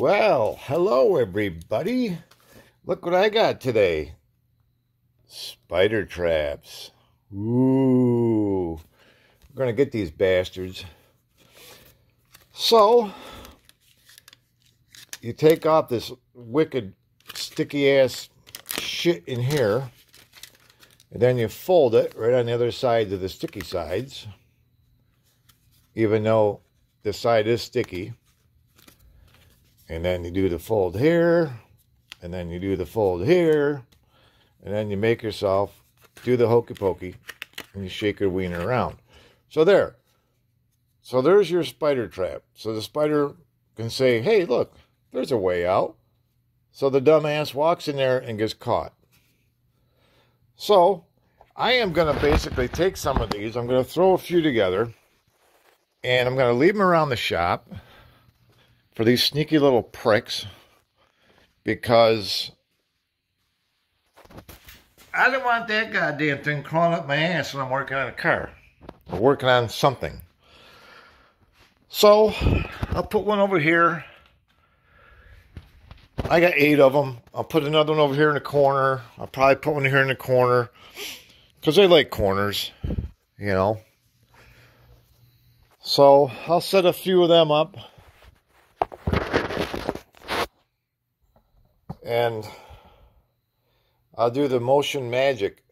Well, hello everybody. Look what I got today. Spider traps. Ooh. We're going to get these bastards. So, you take off this wicked sticky ass shit in here. And then you fold it right on the other side of the sticky sides. Even though the side is sticky. And then you do the fold here. And then you do the fold here. And then you make yourself do the hokey pokey. And you shake your wiener around. So there. So there's your spider trap. So the spider can say, hey, look, there's a way out. So the dumbass walks in there and gets caught. So I am going to basically take some of these. I'm going to throw a few together. And I'm going to leave them around the shop for these sneaky little pricks. Because I don't want that goddamn thing crawling up my ass when I'm working on a car. Or working on something. So I'll put one over here I got eight of them. I'll put another one over here in the corner. I'll probably put one here in the corner. Because I like corners, you know. So, I'll set a few of them up. And I'll do the motion magic.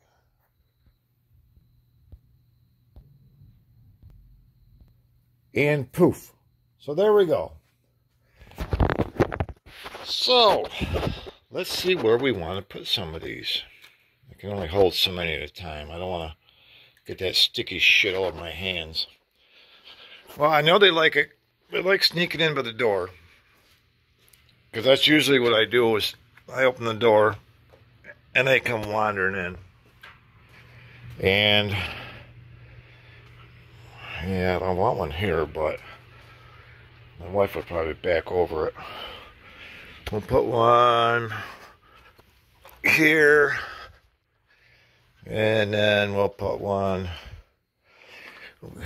And poof. So there we go. So, let's see where we want to put some of these. I can only hold so many at a time. I don't want to get that sticky shit all over my hands. Well, I know they like it. They like sneaking in by the door. Because that's usually what I do is I open the door and they come wandering in. And yeah, I don't want one here, but my wife would probably back over it. We'll put one here. And then we'll put one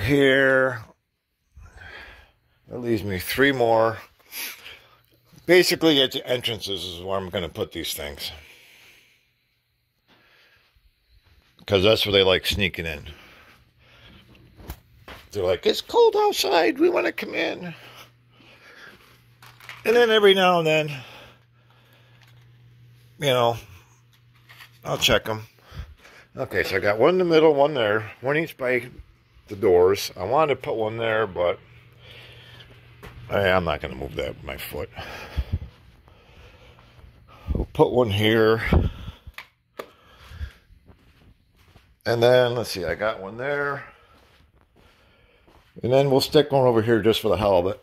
here. That leaves me three more. Basically, at the entrances is where I'm going to put these things. Because that's where they like sneaking in. They're like, it's cold outside. We want to come in. And then every now and then, you know, I'll check them. Okay, so I got one in the middle, one there, one each by the doors. I wanted to put one there, but I'm not going to move that with my foot. We'll put one here. And then, let's see, I got one there. And then we'll stick one over here just for the hell of it.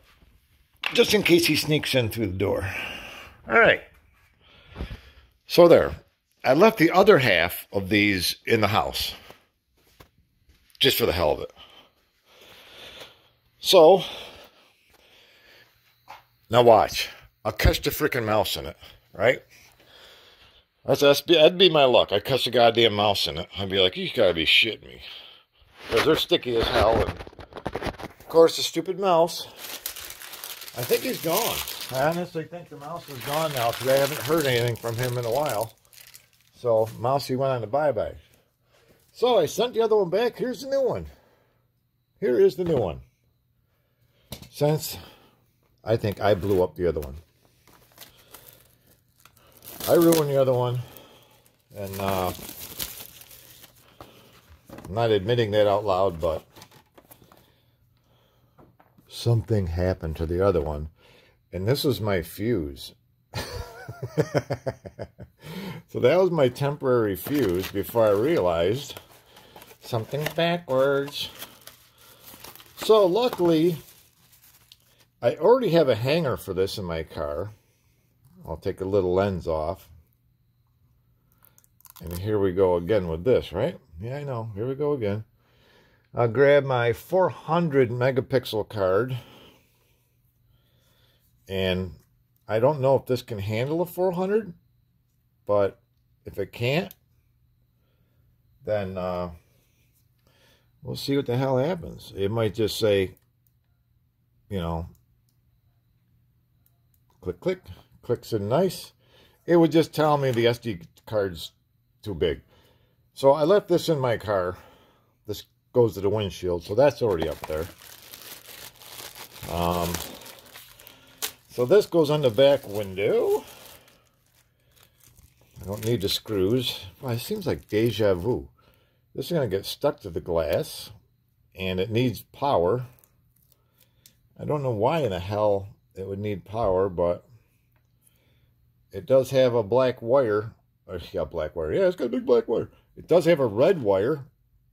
Just in case he sneaks in through the door. All right. So there. I left the other half of these in the house. Just for the hell of it. So, now watch. I'll catch the freaking mouse in it, right? That's, that's that'd be my luck. I catch a goddamn mouse in it. I'd be like, you gotta be shitting me. Because they're sticky as hell. And of course, the stupid mouse. I think he's gone. I honestly think the mouse is gone now because I haven't heard anything from him in a while. So, Mousy went on a bye-bye. So, I sent the other one back. Here's the new one. Here is the new one. Since I think I blew up the other one. I ruined the other one. And uh, I'm not admitting that out loud, but something happened to the other one. And this was my fuse. so that was my temporary fuse before I realized something backwards. So luckily, I already have a hanger for this in my car. I'll take a little lens off. And here we go again with this, right? Yeah, I know. Here we go again. I'll grab my 400 megapixel card. And I don't know if this can handle a 400, but if it can't, then uh, we'll see what the hell happens. It might just say, you know, Click, click. Clicks in nice. It would just tell me the SD card's too big. So I left this in my car. This goes to the windshield, so that's already up there. Um, so this goes on the back window. I don't need the screws. Well, it seems like deja vu. This is going to get stuck to the glass, and it needs power. I don't know why in the hell it would need power, but it does have a black wire. Or, yeah, black wire. Yeah, it's got a big black wire. It does have a red wire,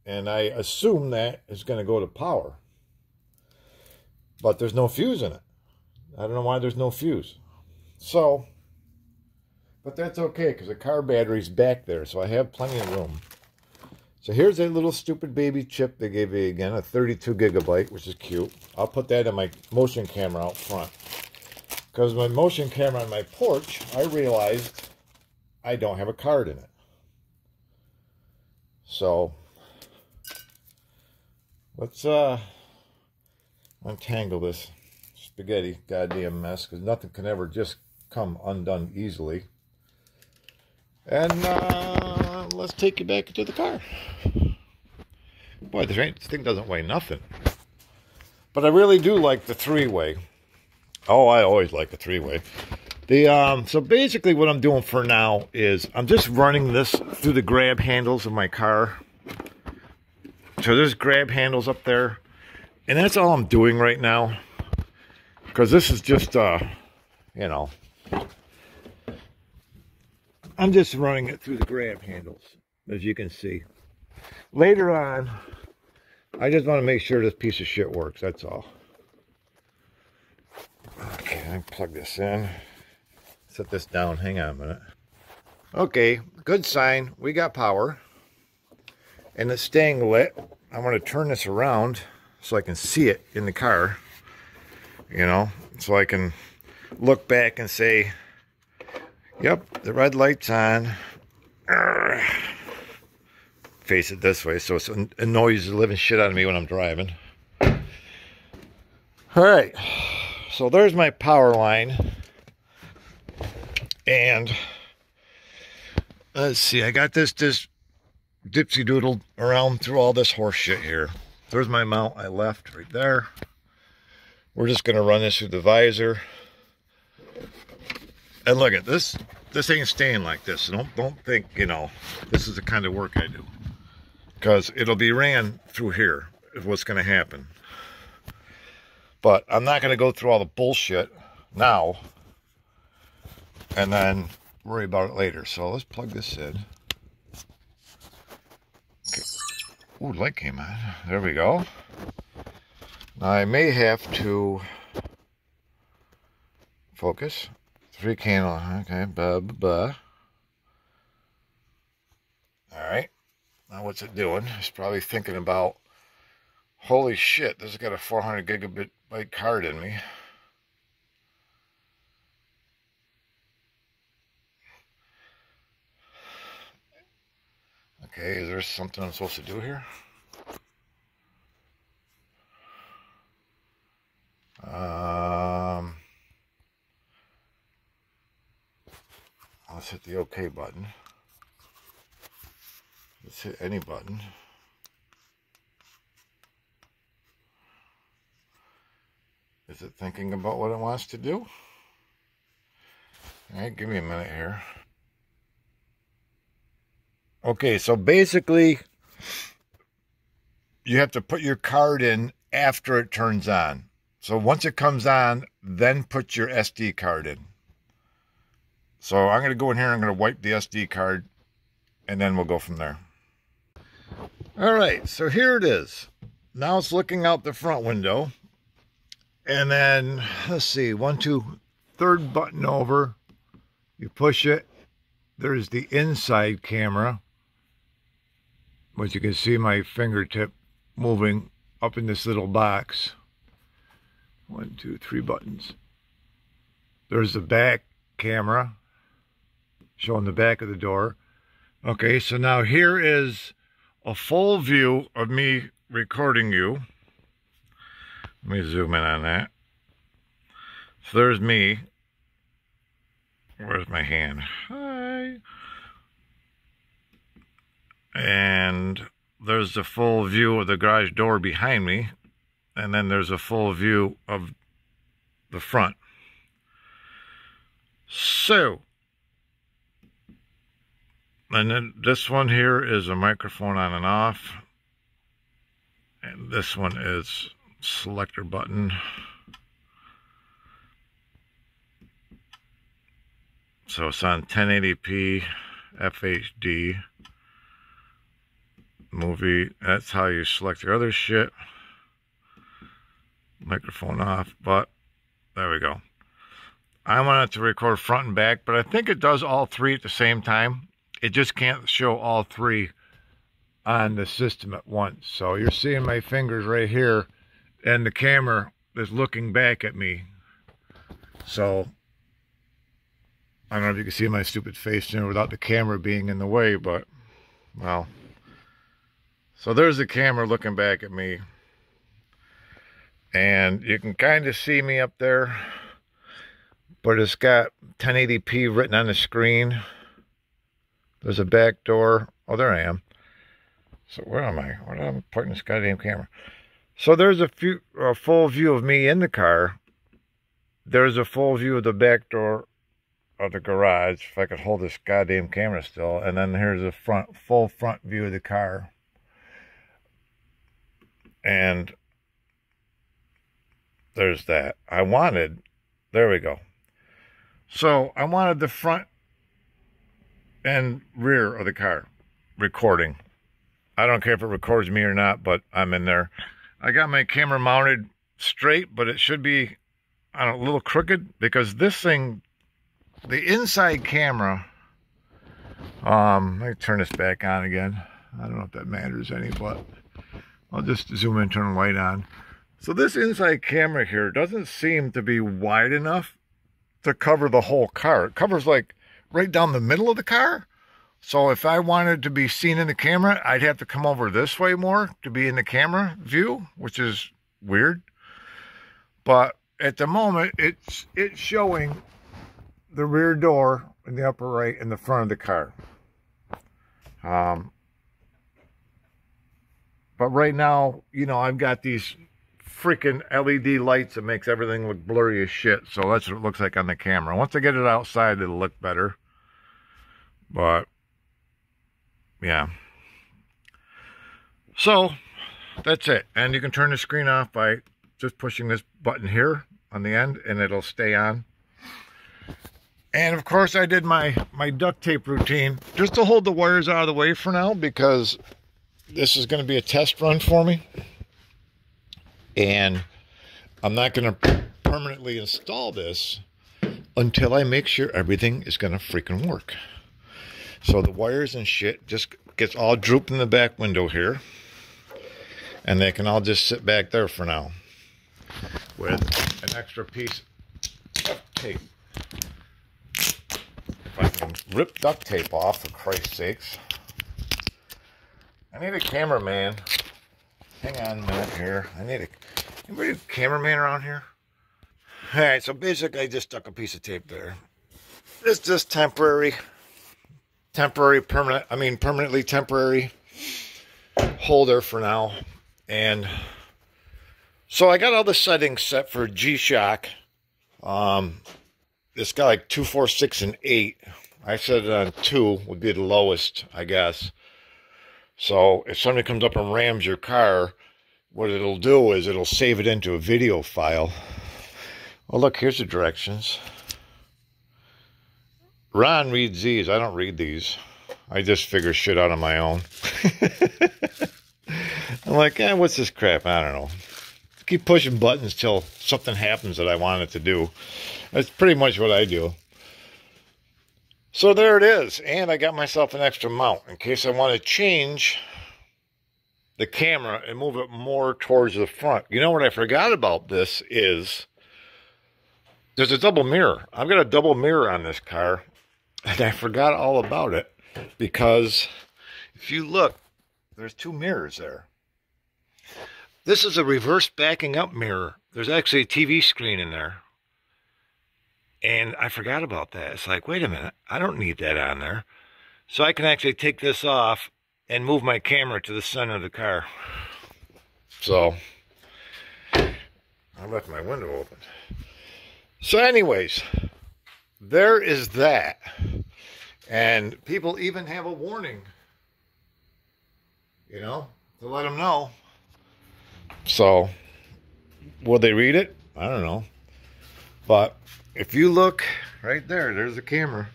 and I assume that is going to go to power. But there's no fuse in it. I don't know why there's no fuse. So, but that's okay because the car battery's back there, so I have plenty of room. So here's a little stupid baby chip they gave me again, a 32 gigabyte, which is cute. I'll put that in my motion camera out front. Because my motion camera on my porch, I realized I don't have a card in it. So, let's uh, untangle this spaghetti goddamn mess, because nothing can ever just come undone easily. And uh, let's take you back into the car. Boy, this thing doesn't weigh nothing. But I really do like the three-way. Oh, I always like a three-way. The um, so basically what I'm doing for now is I'm just running this through the grab handles of my car. So there's grab handles up there. And that's all I'm doing right now. Because this is just, uh, you know, I'm just running it through the grab handles, as you can see. Later on, I just want to make sure this piece of shit works, that's all. I plug this in. Set this down. Hang on a minute. Okay, good sign. We got power. And it's staying lit. I'm going to turn this around so I can see it in the car. You know, so I can look back and say, yep, the red light's on. Face it this way so it annoys the living shit out of me when I'm driving. All right. So there's my power line. And let's see, I got this this dipsy doodle around through all this horse shit here. There's my mount I left right there. We're just gonna run this through the visor. And look at this, this ain't staying like this. Don't don't think, you know, this is the kind of work I do. Because it'll be ran through here is what's gonna happen. But I'm not going to go through all the bullshit now and then worry about it later. So let's plug this in. Okay. Ooh, light came on. There we go. Now I may have to focus. Three candle. Okay, blah, blah. All right. Now what's it doing? It's probably thinking about, holy shit, this has got a 400 gigabit byte card in me. Okay, is there something I'm supposed to do here? Um, let's hit the OK button. Let's hit any button. Is it thinking about what it wants to do? All right, give me a minute here. Okay, so basically, you have to put your card in after it turns on. So once it comes on, then put your SD card in. So I'm going to go in here, I'm going to wipe the SD card, and then we'll go from there. All right, so here it is. Now it's looking out the front window. And then, let's see, one, two, third button over. You push it. There's the inside camera. But you can see my fingertip moving up in this little box. One, two, three buttons. There's the back camera showing the back of the door. Okay, so now here is a full view of me recording you. Let me zoom in on that. So there's me Where's my hand? Hi. And there's the full view of the garage door behind me. And then there's a full view of the front. So, and then this one here is a microphone on and off. And this one is selector button. So it's on 1080p FHD movie. That's how you select your other shit. Microphone off, but there we go. I wanted to record front and back, but I think it does all three at the same time. It just can't show all three on the system at once. So you're seeing my fingers right here, and the camera is looking back at me. So I don't know if you can see my stupid face there without the camera being in the way, but well. So there's the camera looking back at me. And you can kind of see me up there but it's got 1080p written on the screen. There's a back door. Oh, there I am. So where am I? Where am I pointing this goddamn camera? So there's a, few, a full view of me in the car. There's a full view of the back door of the garage. If I could hold this goddamn camera still. And then here's a front, full front view of the car. And there's that. I wanted, there we go. So I wanted the front and rear of the car recording. I don't care if it records me or not, but I'm in there. I got my camera mounted straight, but it should be on a little crooked because this thing, the inside camera, um, let me turn this back on again. I don't know if that matters any, but I'll just zoom in, turn the light on. So this inside camera here doesn't seem to be wide enough to cover the whole car. It covers like right down the middle of the car. So if I wanted to be seen in the camera, I'd have to come over this way more to be in the camera view, which is weird. But at the moment, it's it's showing the rear door in the upper right in the front of the car. Um, but right now, you know, I've got these freaking LED lights that makes everything look blurry as shit. So that's what it looks like on the camera. Once I get it outside, it'll look better. But, yeah. So, that's it. And you can turn the screen off by just pushing this button here on the end, and it'll stay on. And of course, I did my, my duct tape routine just to hold the wires out of the way for now because this is going to be a test run for me and I'm not going to permanently install this until I make sure everything is going to freaking work. So the wires and shit just gets all drooped in the back window here. And they can all just sit back there for now. With an extra piece of tape. If I can rip duct tape off, for Christ's sakes. I need a cameraman Hang on a minute here. I need a anybody a cameraman around here? Alright, so basically I just stuck a piece of tape there. It's just temporary. Temporary, permanent, I mean permanently temporary holder for now. And so I got all the settings set for G-Shock. Um, it's got like 2, 4, 6, and 8. I said on 2 would be the lowest, I guess. So if somebody comes up and rams your car, what it'll do is it'll save it into a video file. Oh, look, here's the directions. Ron reads these. I don't read these. I just figure shit out on my own. I'm like, eh, what's this crap? I don't know. Keep pushing buttons till something happens that I want it to do. That's pretty much what I do. So there it is. And I got myself an extra mount in case I want to change the camera and move it more towards the front. You know what I forgot about this is there's a double mirror. I've got a double mirror on this car and I forgot all about it because if you look, there's two mirrors there. This is a reverse backing up mirror. There's actually a TV screen in there. And I forgot about that. It's like, wait a minute, I don't need that on there. So I can actually take this off and move my camera to the center of the car. So, I left my window open. So anyways, there is that. And people even have a warning, you know, to let them know. So, will they read it? I don't know. But if you look right there, there's the camera.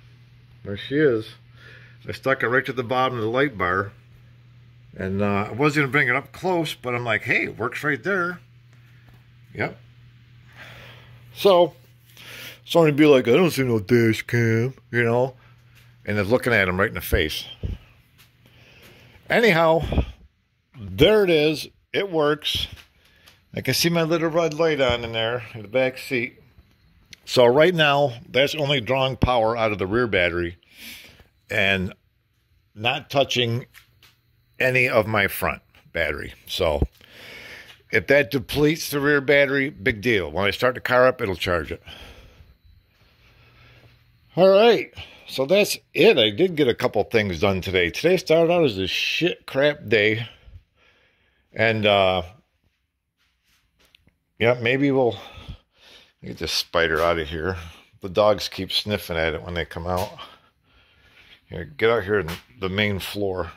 There she is. I stuck it right to the bottom of the light bar. And uh, I was going to bring it up close, but I'm like, hey, it works right there. Yep. So, somebody be like, I don't see no dash cam, you know? And they're looking at him right in the face. Anyhow, there it is. It works. I can see my little red light on in there in the back seat. So right now, that's only drawing power out of the rear battery and not touching any of my front battery. So if that depletes the rear battery, big deal. When I start the car up, it'll charge it. All right. So that's it. I did get a couple things done today. Today started out as a shit crap day. And, uh, yeah, maybe we'll get this spider out of here. The dogs keep sniffing at it when they come out. Here, get out here on the main floor.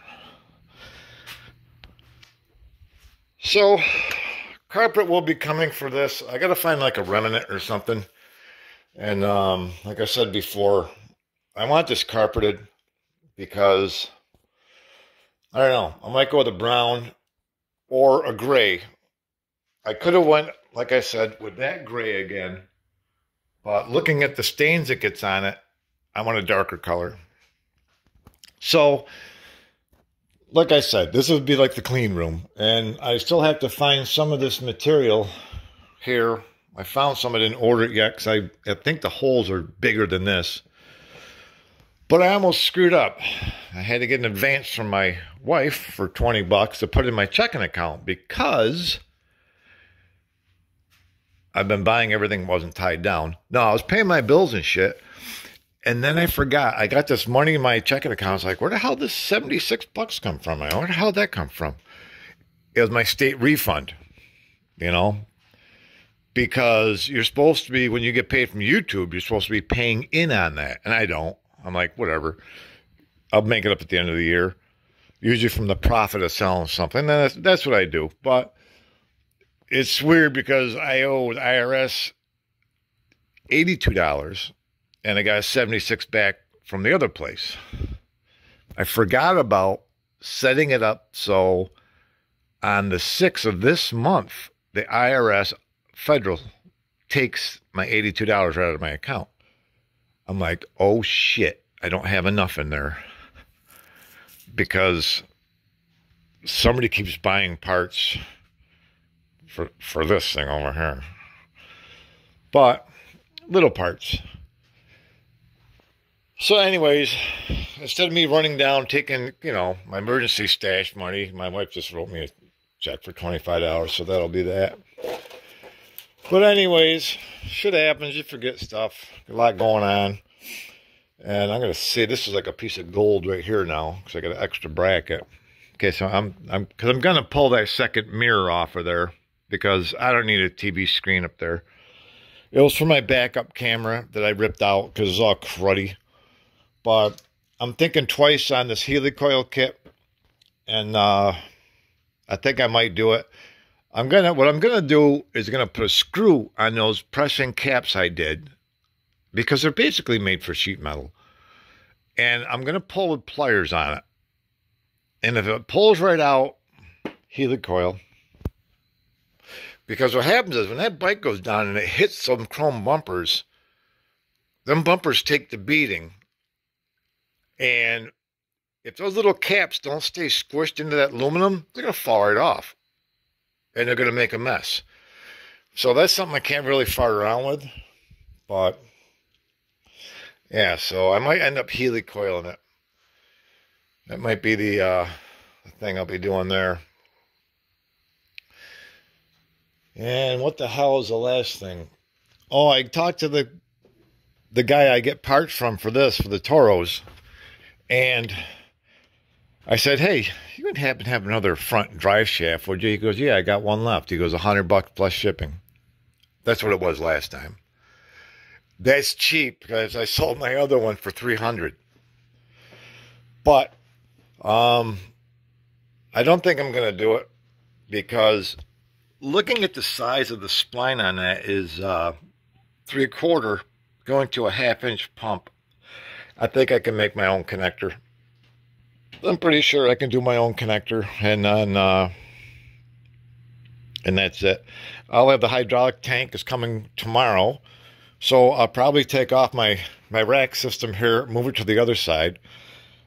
So, carpet will be coming for this. I got to find like a remnant or something. And um, like I said before, I want this carpeted because, I don't know, I might go with a brown or a gray. I could have went, like I said, with that gray again. But looking at the stains it gets on it, I want a darker color. So, like I said, this would be like the clean room. And I still have to find some of this material here. I found some. I didn't order it yet because I, I think the holes are bigger than this. But I almost screwed up. I had to get an advance from my wife for 20 bucks to put in my checking account because I've been buying everything wasn't tied down. No, I was paying my bills and shit. And then I forgot. I got this money in my checking account. I was like, where the hell did 76 bucks come from? I wonder how that come from. It was my state refund, you know, because you're supposed to be, when you get paid from YouTube, you're supposed to be paying in on that. And I don't. I'm like, whatever. I'll make it up at the end of the year, usually from the profit of selling something. And that's, that's what I do. But it's weird because I owe the IRS $82 and I got 76 back from the other place. I forgot about setting it up so on the 6th of this month, the IRS federal takes my $82 right out of my account. I'm like, oh shit, I don't have enough in there because somebody keeps buying parts for for this thing over here. But little parts. So, anyways, instead of me running down taking, you know, my emergency stash money, my wife just wrote me a check for $25, so that'll be that. But anyways, shit happens, you forget stuff. A lot going on. And I'm going to say this is like a piece of gold right here now, because I got an extra bracket. Okay, so I'm, I'm, because I'm going to pull that second mirror off of there, because I don't need a TV screen up there. It was for my backup camera that I ripped out, because it's all cruddy. But I'm thinking twice on this helicoil kit. And uh, I think I might do it. I'm gonna what I'm gonna do is gonna put a screw on those pressing caps I did because they're basically made for sheet metal. And I'm gonna pull with pliers on it. And if it pulls right out, helicoil. Because what happens is when that bike goes down and it hits some chrome bumpers, them bumpers take the beating and if those little caps don't stay squished into that aluminum, they're to fall right off. And they're going to make a mess. So that's something I can't really fart around with. But, yeah, so I might end up helicoiling it. That might be the, uh, thing I'll be doing there. And what the hell is the last thing? Oh, I talked to the the guy I get parts from for this, for the Toros. And I said, hey, you would happen to have another front drive shaft, would you? He goes, yeah, I got one left. He goes, a 100 bucks plus shipping. That's what it was last time. That's cheap because I sold my other one for 300 But um, I don't think I'm going to do it because looking at the size of the spline on that is uh, three quarter going to a half inch pump. I think I can make my own connector. I'm pretty sure I can do my own connector and then uh, and that's it. I'll have the hydraulic tank is coming tomorrow. So I'll probably take off my, my rack system here, move it to the other side,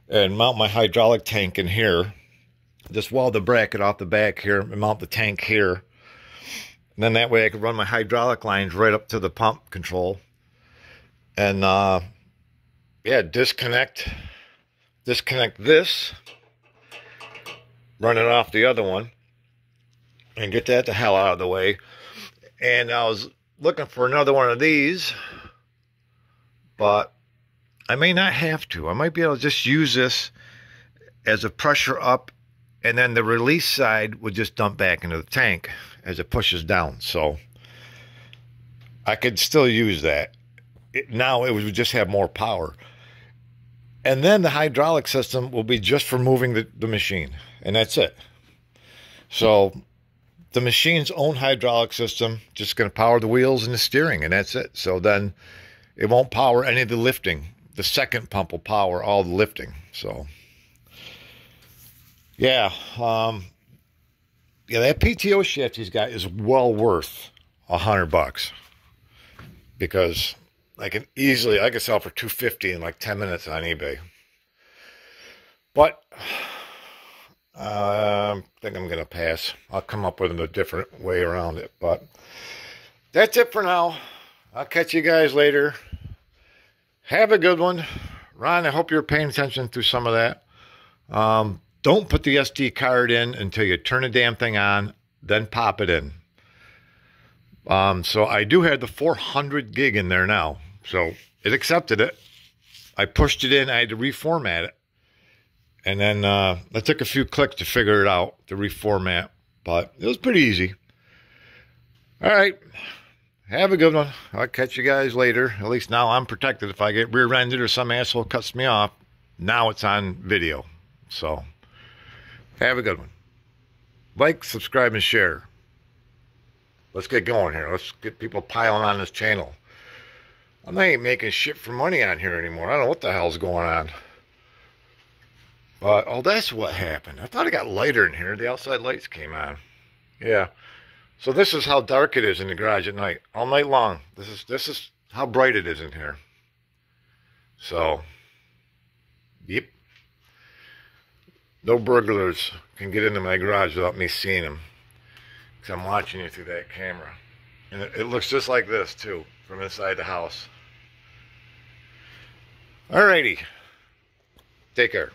and mount my hydraulic tank in here. Just weld the bracket off the back here and mount the tank here. And then that way I can run my hydraulic lines right up to the pump control. And uh, yeah, disconnect, disconnect this, run it off the other one, and get that the hell out of the way. And I was looking for another one of these, but I may not have to. I might be able to just use this as a pressure up, and then the release side would just dump back into the tank as it pushes down. So I could still use that. It, now it would just have more power. And then the hydraulic system will be just for moving the, the machine, and that's it. So the machine's own hydraulic system just going to power the wheels and the steering, and that's it. So then it won't power any of the lifting. The second pump will power all the lifting. So, yeah, um, yeah, that PTO shaft he's got is well worth a hundred bucks because I can easily I can sell for two fifty in like ten minutes on eBay. But uh, I think I'm going to pass. I'll come up with a different way around it. But that's it for now. I'll catch you guys later. Have a good one. Ron, I hope you're paying attention through some of that. Um, don't put the SD card in until you turn the damn thing on, then pop it in. Um, so I do have the 400 gig in there now. So it accepted it. I pushed it in. I had to reformat it. And then uh, I took a few clicks to figure it out, to reformat, but it was pretty easy. All right. Have a good one. I'll catch you guys later. At least now I'm protected. If I get rear-ended or some asshole cuts me off, now it's on video. So, have a good one. Like, subscribe, and share. Let's get going here. Let's get people piling on this channel. I'm not even making shit for money on here anymore. I don't know what the hell's going on. But, oh, that's what happened. I thought it got lighter in here. The outside lights came on. Yeah. So this is how dark it is in the garage at night. All night long. This is this is how bright it is in here. So, yep. No burglars can get into my garage without me seeing them. Because I'm watching you through that camera. And it, it looks just like this, too, from inside the house. Alrighty. Take care.